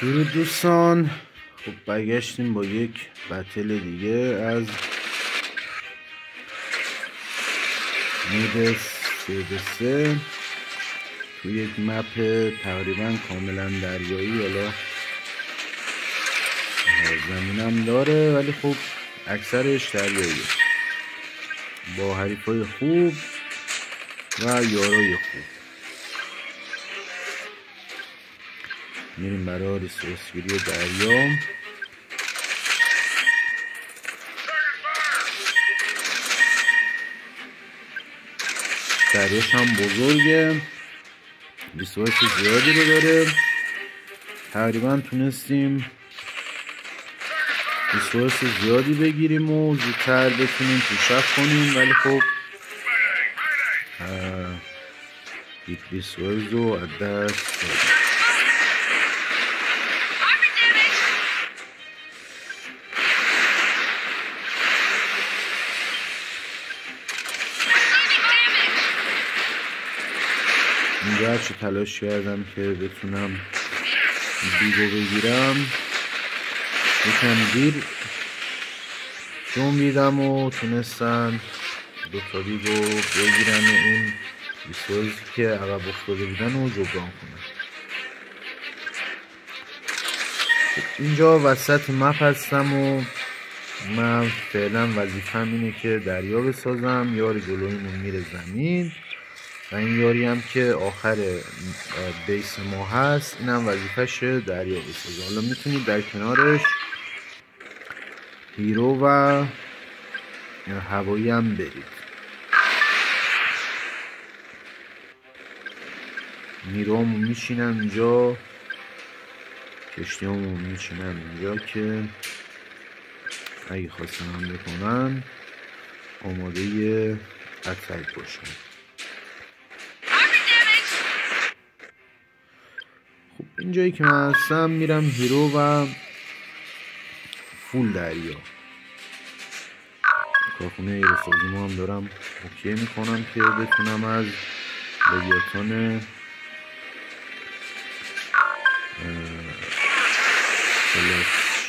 درود دوستان. خب برگشتیم با یک بتل دیگه از مود سه به سه. تو یک مپ تقریبا کاملا دریایی. حالا زمینم داره ولی خب اکثرش دریایی با حریف های خوب و یارای خوب. میریم برای ریسورسگیری دریا. دریاش هم بزرگه. ریسورس زیادی رو داره. تقریبا تونستیم ریسورس زیادی بگیریم و زودتر بتونیم پیشرفت کنیم. ولی خب یک ریسورس رو از دست دادیم. اینجا هرچی تلاش کردم که بتونم بیگو بگیرم یکم دیر جنبیدم و تونستن دوتا بیگو بگیرن و اون ریسورسی که عقب افتاده بودن رو جبران کنن. اینجا وسط مپ هستم و من فعلا وظیفم اینه که دریا بسازم یار جلویمون میره زمین. و این یاری هم که آخر بیس ما هست این هم وظیفش دریا بسازه حالا می‌تونید در کنارش هیرو و هوایی هم برید. نیروامون میشینن اینجا کشتی همون میشینن اینجا که اگه خواستن هم بکنن آماده اتک باشن. اینجایی که من هستم میرم هیرو و فول دریا. کارخونه ایروسازی ما هم دارم اوکی می‌کنم که بتونم از لویاتان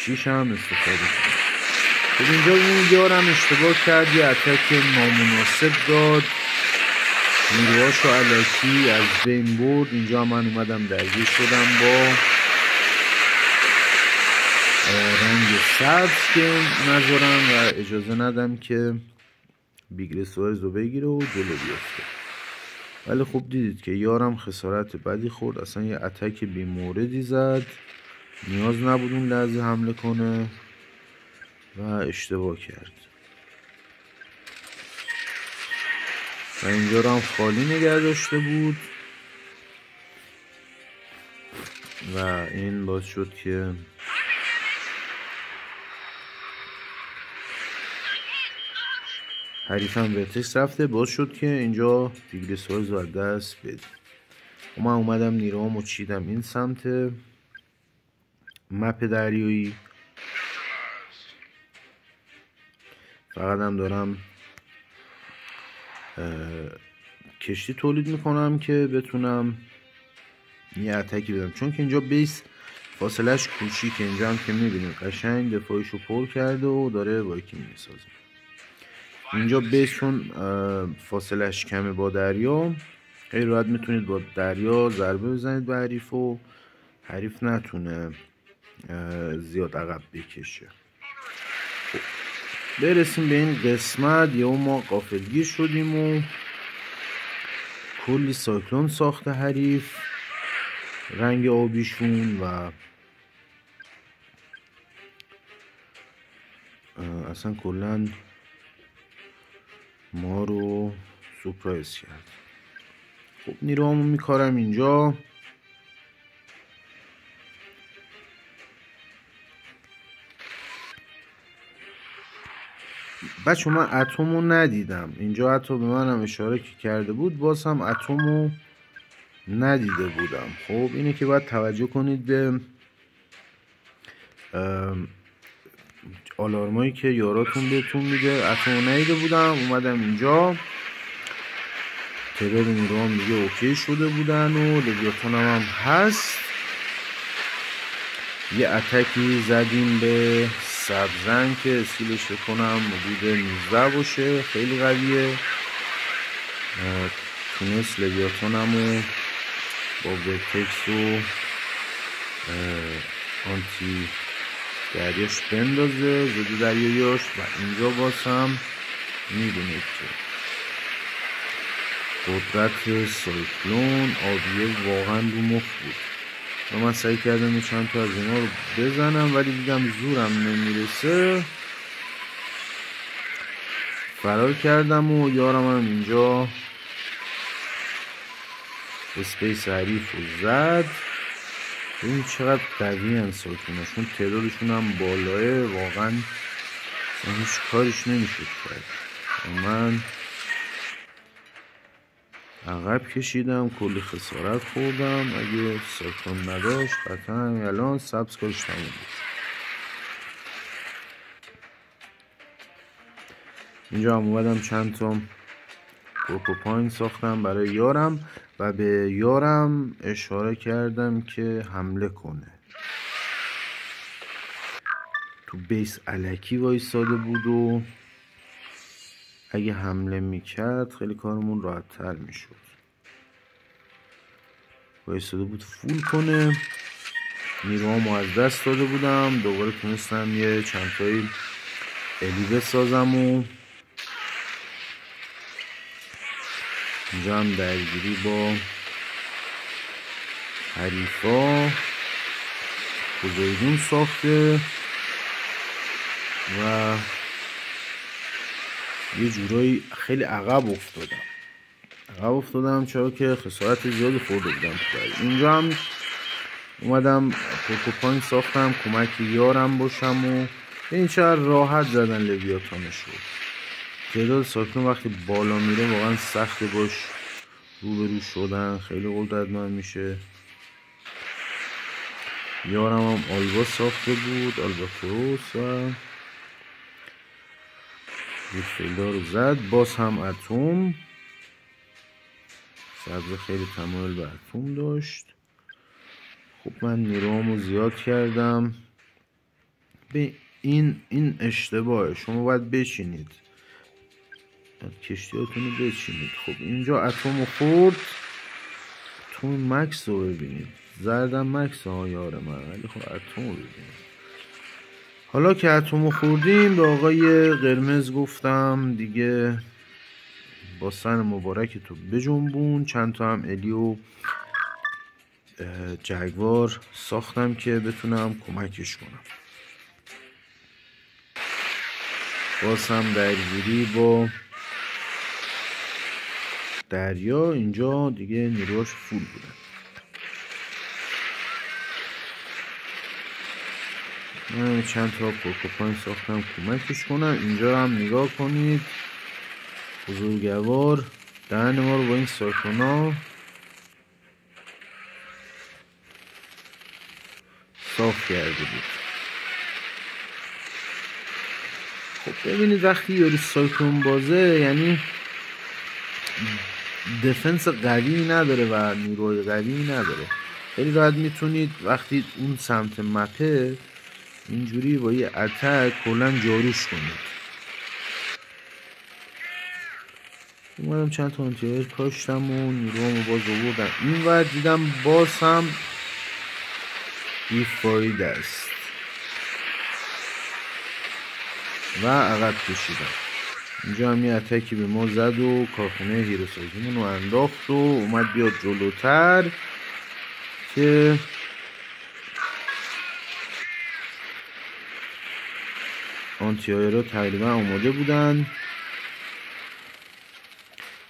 شیش هم استفاده کنم. خب اینجا اون یارم اشتباه کرد یه اتک نامناسب داد. نیروهاش رو علاکی از بین برد. اینجا من اومدم درگیر شدم با رنگ سبز که نذارم و اجازه ندم که بیگل سوارز رو بگیره و جلو بیفته. ولی خب دیدید که یارم خسارت بدی خورد. اصلا یه اتک بی موردی زد. نیاز نبود اون لحظه حمله کنه و اشتباه کرد. و اینجا رو هم خالی نگه داشته بود. و این باعث شد که حریفم ورتکس رفته. باز شد که اینجا دیگری ساز و دست بده. و من اومدم نیروامو چیدم این سمت مپ دریایی. فقط هم دارم کشتی تولید می‌کنم که بتونم یه اتکی بدم. چون که اینجا بیس فاصلش کوچیکه. اینجا هم که می‌بینیم قشنگ دفاعیشو پر کرده و داره وایکی می‌سازه. اینجا بیس چون فاصلش کمه با دریا. خیلی راحت می‌تونید با دریا ضربه بزنید به حریف و حریف نتونه زیاد عقب بکشه. خب. برسیم به این قسمت. یا ما قافلگیر شدیم و کلی سایکلون ساخته حریف رنگ آبیشون و اصلا کلا ما رو سپرایز کرد. خب نیروهامو میکارم اینجا. بچه من اتم رو ندیدم. اینجا حتی به منم اشاره که کرده بود باز هم اتم ندیده بودم. خب اینه که باید توجه کنید به آلارمایی که یاراتون بهتون میده. اتم رو ندیده بودم اومدم اینجا. تعداد نیروهام دیگه اوکی شده بودن و لویاتان هم, هم هست. یه اتکی زدیم به سبزن که اسکیلش کنم حدود 19 باشه. خیلی قویه. تونست لویاتونمو با ورتکس و آنتی دریاش بندازه زده دریایش و اینجا باز هم می‌دونید که قدرت سایکلون آبیه واقعا رو مخ بود. و من سعی کردم چند تا از اینا رو بزنم ولی دیدم زورم نمی‌رسه. فرار کردم و یارم هم اینجا اسپیس حریف رو زد. ببین چقدر قوی هن ساکناشون تعدادشون هم بالاه واقعا هیچ کارش نمی‌شد کرد. من عقب کشیدم کلی خسارت خوردم. اگه ساکن نداشت قطعا الان سبز کارش تموم بود اینجا هم اومدم چند تا پاین ساختم برای یارم و به یارم اشاره کردم که حمله کنه. تو بیس علکی وایستاده بود و اگه حمله می‌کرد خیلی کارمون راحت تر می‌شد. وایستاده بود فول کنه. نیروهامو از دست داده بودم. دوباره تونستم یه چندتایی الی بسازم و اینجا هم درگیری با حریفا. پوزیدون ساخته و یه جورایی خیلی عقب افتادم. عقب افتادم چرا که خسارت زیادی خورده بودم اینجا هم اومدم پوکوپاین ساختم کمک یارم باشم و این چقدر راحت زدن لویاتانش رو. تعداد ساکن وقتی بالا میره واقعا سخت باش روبرو شدن خیلی قدرتمند میشه. یارم هم آلبا ساخته بود آلبا فروس و فیلدار رو زد. باز هم اتم. سبز خیلی تمایل به اتم داشت. خب من نیروامو زیاد کردم. به این این اشتباهه شما باید بچینید. کشتیاتون رو بچینید. خب اینجا اتم خورد. اتم مکس رو ببینید زردم مکس ها یار من. ولی خب اتم رو ببینید حالا که اتم خوردیم به آقای قرمز گفتم دیگه با سن مبارک تو بجنبون. چند تا هم الیو جگوار ساختم که بتونم کمکش کنم. باز هم درگیری با دریا اینجا دیگه نیروهاش فول بودن چند تا پوکوپاین ساختم کمکش کنم. اینجا هم نگاه کنید. بزرگوار. دهن ما رو با این ساکونا صاف کرده بود. خب ببینید وقتی یاری سایکلون بازه یعنی دفنس قوی نداره و نیروی قوی نداره. خیلی راحت می‌تونید وقتی اون سمت مپه اینجوری با یه اتک کلا جاروش کنید اومدم چند تا انتیار کاشتم و نیروامو باز آوردم. این ور دیدم باز هم بیفاید است و عقب کشیدم. اینجا هم یه اتکی به ما زد و کارخونه هیروسازیمون رو انداخت و اومد بیاد جلوتر که آنتی رو تقریبا آماده بودن.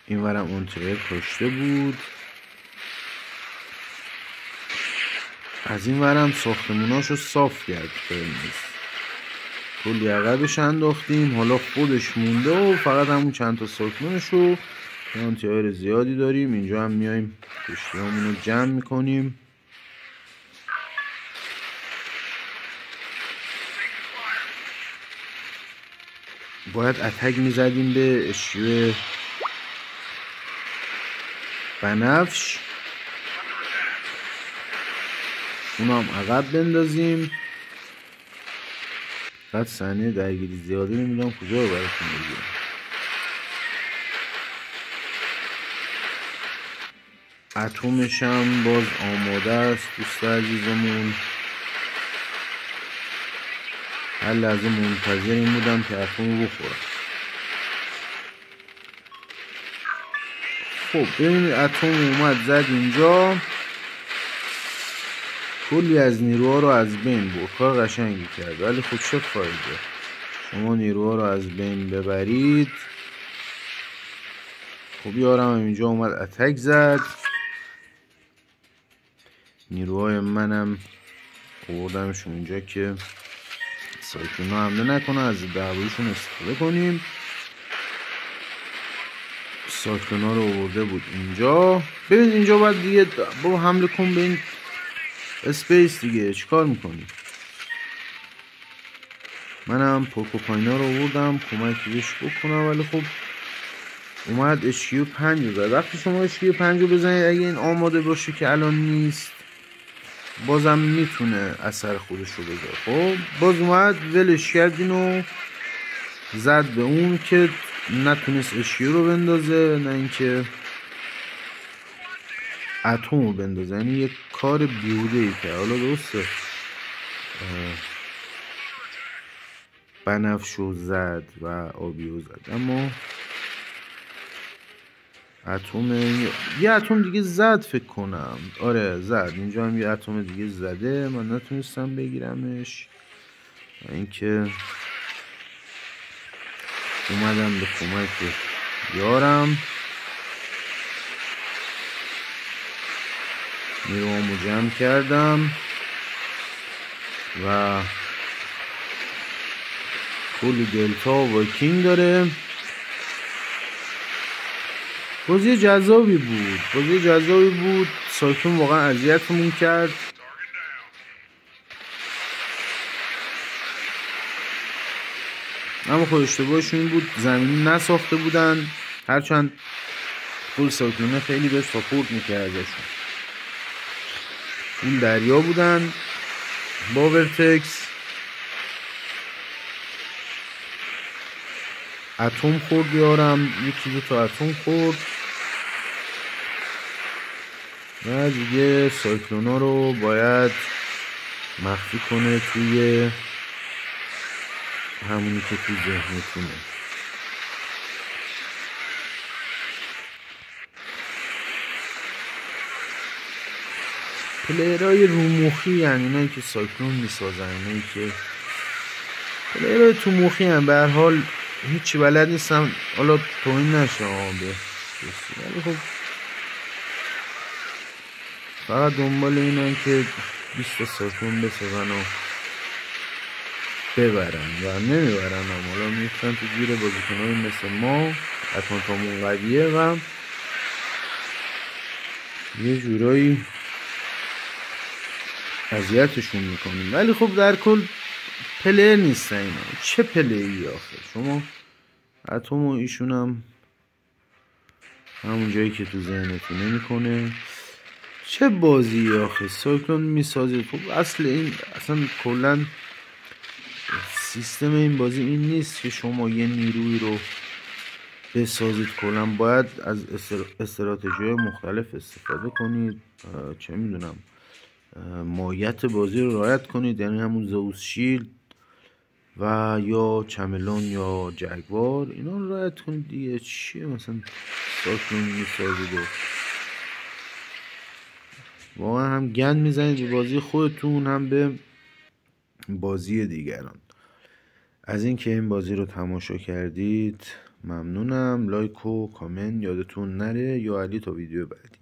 این ورم آنتی کشته بود. از این ورم ساختموناش رو صاف کرد قرمز. کلی عقبش انداختیم. حالا خودش مونده و فقط همون چند تا ساکنش رو. زیادی داریم. اینجا هم میایم. کشتی رو جمع می‌کنیم. باید اتک می‌زدیم به اشیوه بنفش. اونم عقب بندازیم. قد صحنه درگیری زیادی نمی‌دونم کجا رو براتون بگیرم. اتمش هم باز آماده است دوست عزیزمون. هر لحظه منتظر این بودم که اتم بخورم. خب ببینید اتم اومد زد اینجا. کلی از نیروها رو از بین برد. کار قشنگی کرد ولی خب چه فایده؟ شما نیروها رو از بین ببرید. خب یارم اینجا اومد اتک زد. نیروهای منم آوردمشون اینجا که سایکلونا حمله نکنه از دعوایشون استفاده کنیم. سایکلونا رو آورده بود اینجا. ببین اینجا باید دیگه با حمله کن به این اسپیس دیگه. چیکار می‌کنی؟ منم پوکوپاینا رو آوردم کمک بهش بکنم ولی خب اومد اشکیو پنج رو زد. وقتی شما اشکیو پنج رو بزنید اگه این آماده باشه که الان نیست بازم می‌تونه اثر خودش رو بذاره. خب باز اومد ولش کرد اینو زد به اون که نتونست اشکیو رو بندازه نه اینکه اتم رو بندازه. یعنی یک کار بیهوده ای که حالا درسته. بنفشو زد و آبیو زد. اما اتم یه اتم دیگه زد فکر کنم. آره زد. اینجا هم یه اتم دیگه زده. من نتونستم بگیرمش. اینکه اومدم به کمک یارم. نیروامو جمع کردم. و کلی دلتا و داره. بازی جذابی بود. بازی جذابی بود. سایکلون واقعا اذیتمون کرد. اما خود اشتباهشون این بود. زمینی نساخته بودن. هرچند کل سایکلونه خیلی به ساپورت می‌کرد ازشون. این دریا بودن. با اتم خورد یارم. یکی دو تا اتم خورد. و دیگه سایکلونا رو باید مخفی کنه توی همونی که توی ذهنتونه. پلیرهای روموخی یعنی اینایی که سایکلون می‌سازن اینایی که پلیرهای تو موخی هم به حال هیچی بلد نیستم. حالا توین نشه به ولی خب. فقط دنبال اینن که 20 cyclone بسازن و ببرن و نمی‌برن. هم حالا میفتن تو گیر بازیکنهای مثل ما. اتم‌هامون قویه و یه جورایی اذیتشون می‌کنیم. ولی خب در کل player نیستن اینا. چه player ی آخه؟ شما اتم و ایشون هم همون جایی که تو ذهنتون نمی‌کنه. چه بازی آخه؟ سایکلون می‌سازید خب اصل این اصلا کلا سیستم این بازی این نیست که شما یه نیروی رو بسازید. کلا باید از استراتژی مختلف استفاده کنید. چه می‌دونم. مایت بازی رو رعایت کنید یعنی همون زوس شیلد و یا چملون یا جگوار اینا رو رعایت کنید دیگه. چیه مثلا ساکن می‌سازید و واقعا هم گند می‌زنید به بازی خودتون هم به بازی دیگران. از اینکه این بازی رو تماشا کردید ممنونم. لایک و کامنت یادتون نره. یا علی تا ویدیو بعدی.